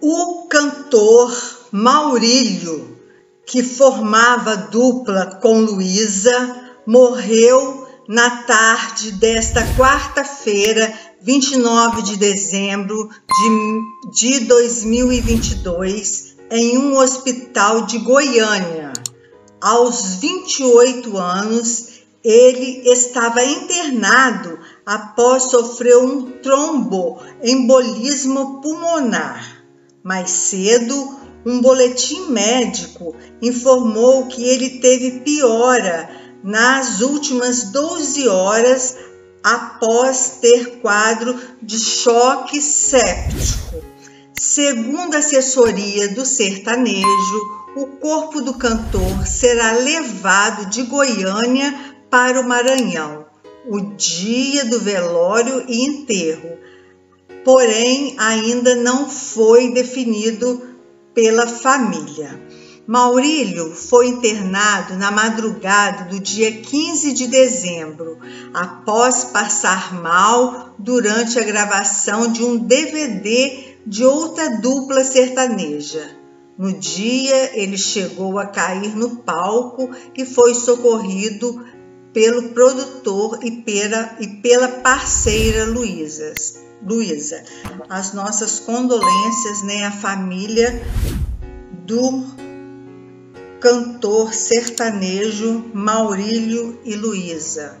O cantor Maurílio, que formava dupla com Luísa, morreu na tarde desta quarta-feira, 29 de dezembro de, de 2022, em um hospital de Goiânia. Aos 28 anos, ele estava internado após sofrer um tromboembolismo pulmonar. Mais cedo, um boletim médico informou que ele teve piora nas últimas 12 horas após ter quadro de choque séptico. Segundo a assessoria do sertanejo, o corpo do cantor será levado de Goiânia para o Maranhão, o dia do velório e enterro, porém ainda não foi definido pela família. Maurílio foi internado na madrugada do dia 15 de dezembro, após passar mal durante a gravação de um DVD de outra dupla sertaneja. No dia, ele chegou a cair no palco e foi socorrido pelo produtor e pela, e pela parceira Luísa. Luísa, as nossas condolências né, à família do cantor sertanejo Maurílio e Luísa.